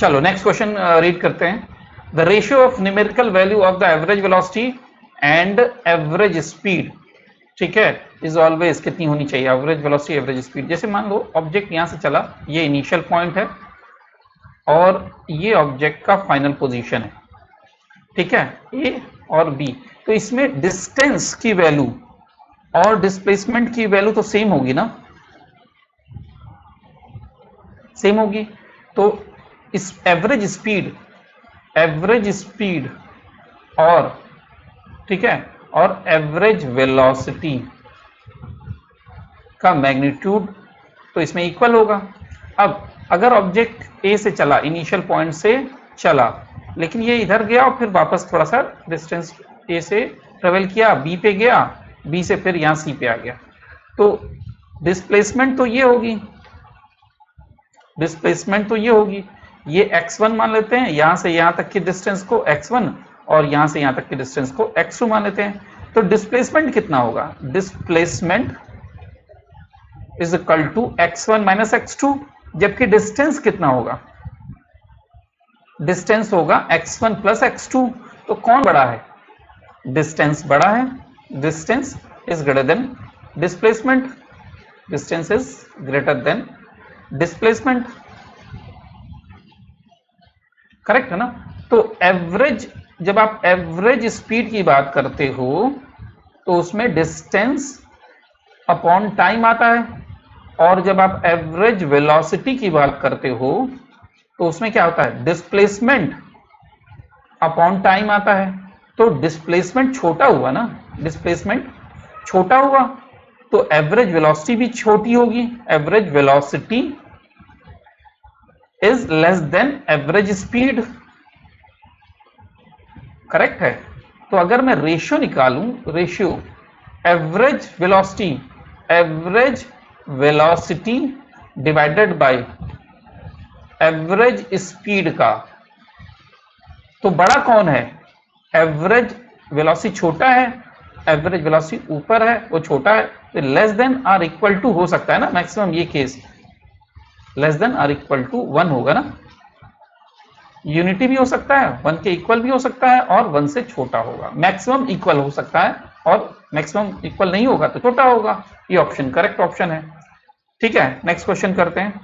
चलो next question read करते हैं. The ratio of numerical value of the average velocity and average speed ठीक है इज़ ऑलवेज कितनी होनी चाहिए? एवरेज वेलोसिटी एवरेज स्पीड जैसे मान लो ऑब्जेक्ट यहाँ से चला, ये इनिशियल पॉइंट है, और ये ऑब्जेक्ट का फाइनल पोजीशन है, ठीक है ए और बी तो इसमें डिस्टेंस की वैल्यू और डिस्प्लेसमेंट की वैल्यू तो सेम होगी ना? सेम होगी. तो इस एवरेज स्पीड एवरेज स्पीड और, ठीक है, और एवरेज वेलोसिटी का मैग्नीट्यूड तो इसमें इक्वल होगा। अब, अगर ऑब्जेक्ट ए से चला इनिशियल पॉइंट से चला, लेकिन ये इधर गया और फिर वापस थोड़ा सा डिस्टेंस ए से ट्रेवल किया बी पे गया बी से फिर यहाँ सी पे आ गया। तो डिस्प्लेसमेंट तो ये होगी। डिस्प्लेसमेंट तो ये होगी। ये x1 मान लेते हैं, यहाँ से यहाँ तक की डिस्टेंस को x1 और यहाँ से यहाँ तक की डिस्टेंस को x2 मान लेते हैं। तो डिस्प्लेसमेंट कितना होगा? Displacement is equal to X one minus X two जबकि डिस्टेंस कितना होगा? डिस्टेंस होगा x1 प्लस एक्स तो कौन बड़ा है? डिस्टेंस बड़ा है। Distance is greater than displacement distance is greater than displacement correct है ना? तो एवरेज जब आप एवरेज स्पीड की बात करते हो तो उसमें डिस्टेंस अपॉन टाइम आता है। और जब आप एवरेज वेलोसिटी की बात करते हो तो उसमें क्या होता है? डिस्प्लेसमेंट अपॉन टाइम आता है। तो डिस्प्लेसमेंट छोटा हुआ ना? डिस्प्लेसमेंट छोटा हुआ तो एवरेज वेलोसिटी भी छोटी होगी। Average velocity is less than average speed correct है? तो अगर मैं रेशियो निकालूं ratio average velocity average velocity divided by average speed का तो बड़ा कौन है? एवरेज वेलोसिटी छोटा है एवरेज वेलोसिटी ऊपर है, वो छोटा है तो less than or equal to हो सकता है ना मैक्सिमम ये case less than or equal to one होगा ना? यूनिटी भी हो सकता है वन के इक्वल भी हो सकता है और वन से छोटा होगा। मैक्सिमम इक्वल हो सकता है और मैक्सिमम इक्वल नहीं होगा तो छोटा होगा। ये ऑप्शन करेक्ट ऑप्शन है। ठीक है नेक्स्ट क्वेश्चन करते हैं।